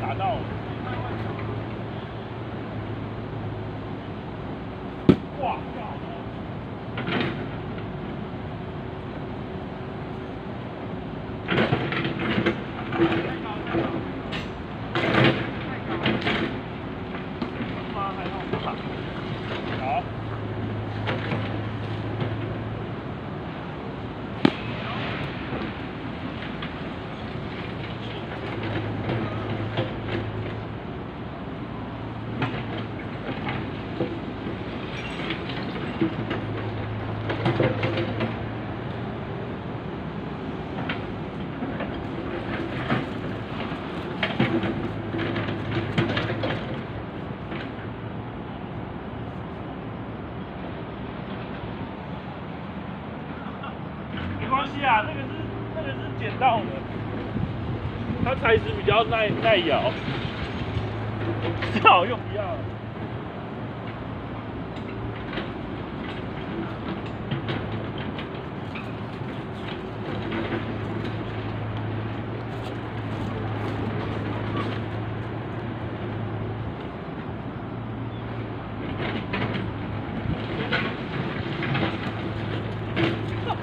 打到哇。关系啊，那个是那个是捡到的，它材质比较耐耐咬，好用不要。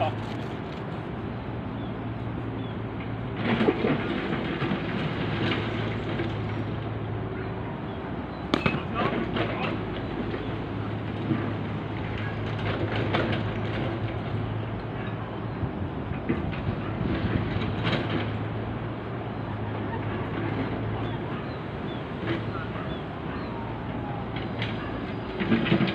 是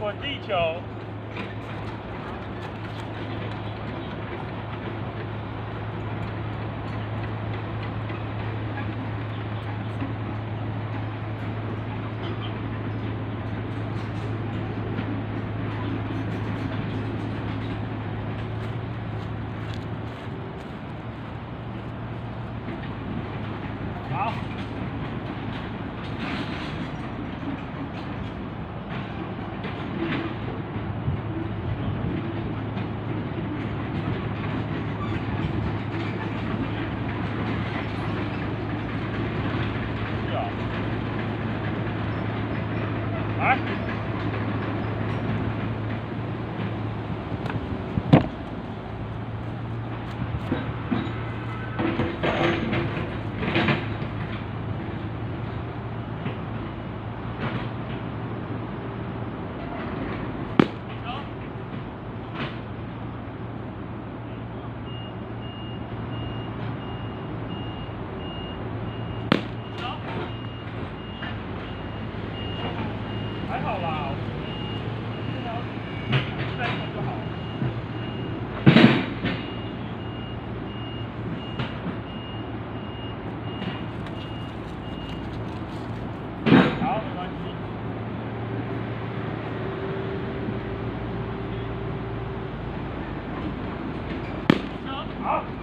gonna y'all 来。好。